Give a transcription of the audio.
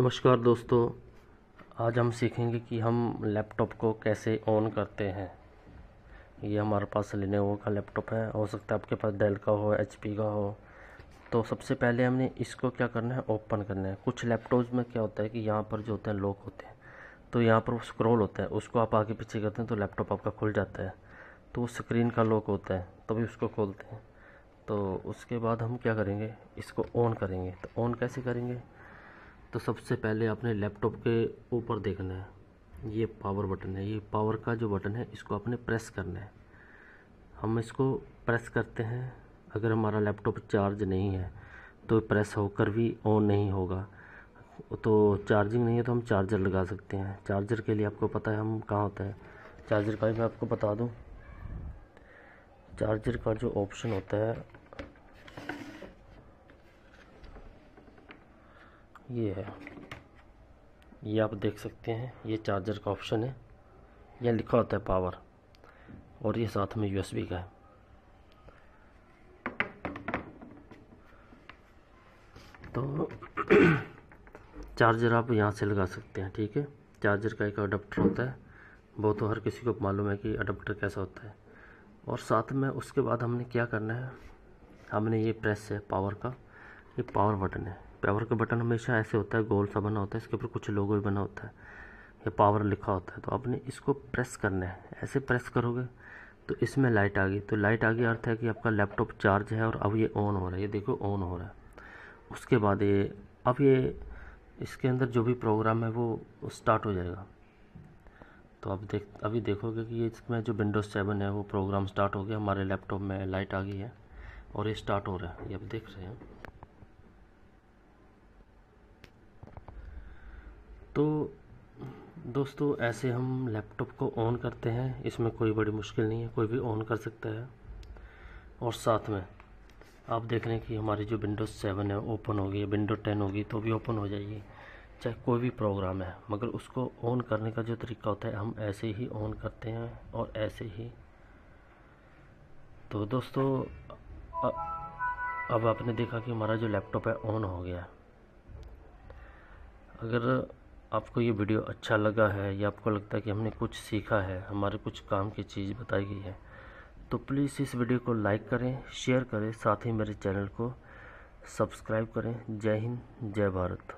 नमस्कार दोस्तों, आज हम सीखेंगे कि हम लैपटॉप को कैसे ऑन करते हैं। ये हमारे पास लेनोवो का लैपटॉप है, हो सकता है आपके पास डेल का हो एचपी का हो। तो सबसे पहले हमने इसको क्या करना है, ओपन करना है। कुछ लैपटॉप्स में क्या होता है कि यहाँ पर जो होते हैं लॉक होते हैं। तो यहाँ पर स्क्रॉल होता है, उसको आप आगे पीछे करते हैं तो लैपटॉप आपका खुल जाता है। तो वो स्क्रीन का लॉक होता है, तभी उसको खोलते हैं। तो उसके बाद हम क्या करेंगे, इसको ऑन करेंगे। तो ऑन कैसे करेंगे? तो सबसे पहले अपने लैपटॉप के ऊपर देखना है। ये पावर बटन है। ये पावर का जो बटन है, इसको आपने प्रेस करना है। हम इसको प्रेस करते हैं। अगर हमारा लैपटॉप चार्ज नहीं है तो प्रेस होकर भी ऑन नहीं होगा। तो चार्जिंग नहीं है तो हम चार्जर लगा सकते हैं। चार्जर के लिए आपको पता है हम कहाँ होता है। चार्जर का भी मैं आपको बता दूँ। चार्जर का जो ऑप्शन होता है ये है। ये आप देख सकते हैं, ये चार्जर का ऑप्शन है। यह लिखा होता है पावर, और ये साथ में यूएसबी का है। तो चार्जर आप यहाँ से लगा सकते हैं, ठीक है? चार्जर का एक अडप्टर होता है। वो तो हर किसी को मालूम है कि अडप्टर कैसा होता है। और साथ में उसके बाद हमने क्या करना है? हमने ये प्रेस है पावर का। ये पावर बटन है। पावर का बटन हमेशा ऐसे होता है गोल सा बना होता है, इसके ऊपर कुछ लोगो भी बना होता है, या पावर लिखा होता है तो आपने इसको प्रेस करना है। ऐसे प्रेस करोगे तो इसमें लाइट आ गई। तो लाइट आ गई अर्थ है कि आपका लैपटॉप चार्ज है और अब ये ऑन हो रहा है। ये देखो ऑन हो रहा है। उसके बाद ये, अब ये, इसके अंदर जो भी प्रोग्राम है वो स्टार्ट हो जाएगा। तो अब देख, अभी देखोगे कि ये इसमें जो विंडोज़ सेवन है, वो प्रोग्राम स्टार्ट हो गया। हमारे लैपटॉप में लाइट आ गई है और ये स्टार्ट हो रहा है। ये अब देख रहे हैं। तो दोस्तों, ऐसे हम लैपटॉप को ऑन करते हैं। इसमें कोई बड़ी मुश्किल नहीं है, कोई भी ऑन कर सकता है। और साथ में, आप देख रहे हैं कि हमारी जो विंडोज़ सेवन है ओपन होगी विंडो टेन होगी तो भी ओपन हो जाएगी, चाहे कोई भी प्रोग्राम है। मगर उसको ऑन करने का जो तरीका होता है, हम ऐसे ही ऑन करते हैं और ऐसे ही। तो दोस्तों अब आपने देखा कि हमारा जो लैपटॉप है ऑन हो गया। अगर आपको ये वीडियो अच्छा लगा है या आपको लगता है कि हमने कुछ सीखा है, हमारे कुछ काम की चीज़ बताई गई है तो प्लीज़ इस वीडियो को लाइक करें शेयर करें, साथ ही मेरे चैनल को सब्सक्राइब करें। जय हिंद, जय भारत।